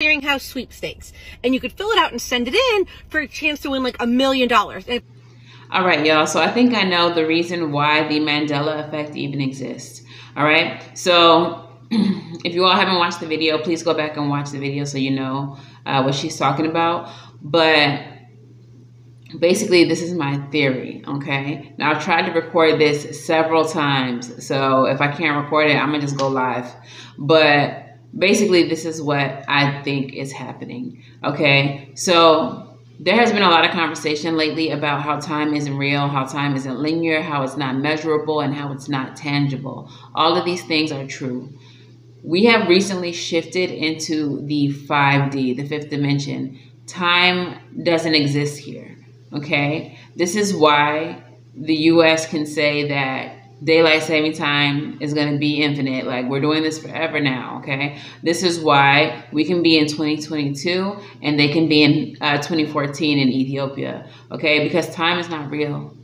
clearinghouse sweepstakes and you could fill it out and send it in for a chance to win like a million dollars. All right, y'all. So I think I know the reason why the Mandela effect even exists. All right. So if you all haven't watched the video, please go back and watch the video so you know uh, what she's talking about. But basically, this is my theory. Okay. Now I've tried to record this several times. So if I can't record it, I'm going to just go live. But basically this is what I think is happening. Okay, so there has been a lot of conversation lately about how time isn't real, how time isn't linear, how it's not measurable, and how it's not tangible. All of these things are true. We have recently shifted into the 5D, the fifth dimension. Time doesn't exist here. Okay, this is why the US can say that daylight saving time is going to be infinite. Like we're doing this forever now. Okay. This is why we can be in 2022 and they can be in uh, 2014 in Ethiopia. Okay. Because time is not real.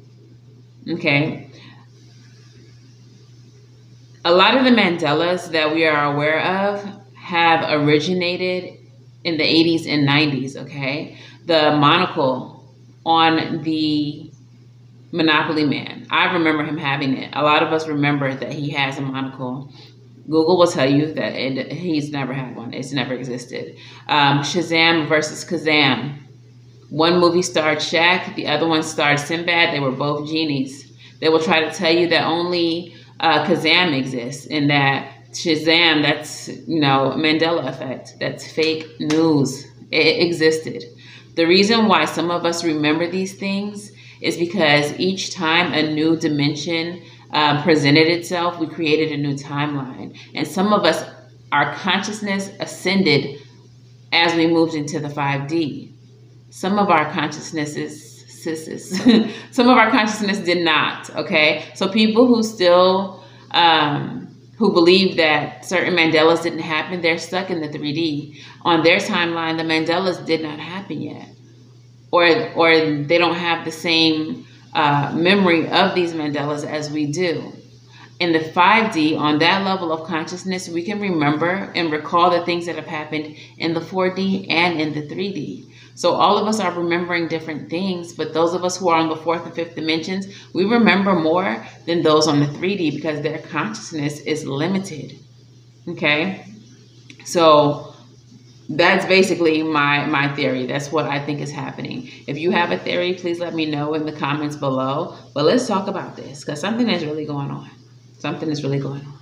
Okay. A lot of the Mandelas that we are aware of have originated in the 80s and 90s. Okay. The monocle on the Monopoly Man. I remember him having it. A lot of us remember that he has a monocle. Google will tell you that it, he's never had one. It's never existed. Um, Shazam versus Kazam. One movie starred Shaq, the other one starred Sinbad. They were both genies. They will try to tell you that only uh, Kazam exists and that Shazam, that's, you know, Mandela effect. That's fake news. It existed. The reason why some of us remember these things is because each time a new dimension uh, presented itself, we created a new timeline. And some of us, our consciousness ascended as we moved into the 5D. Some of our consciousnesses some of our consciousness did not okay so people who still um, who believe that certain mandelas didn't happen they're stuck in the 3d on their timeline the mandelas did not happen yet or or they don't have the same uh, memory of these Mandelas as we do. In the 5D, on that level of consciousness, we can remember and recall the things that have happened in the 4D and in the 3D. So all of us are remembering different things, but those of us who are on the fourth and fifth dimensions, we remember more than those on the 3D because their consciousness is limited. Okay? So that's basically my my theory. That's what i think is happening. If you have a theory please let me know in the comments below. But let's talk about this because something is really going on. Something is really going on